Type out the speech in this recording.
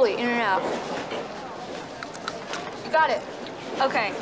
Slowly, in and out. You got it. Okay.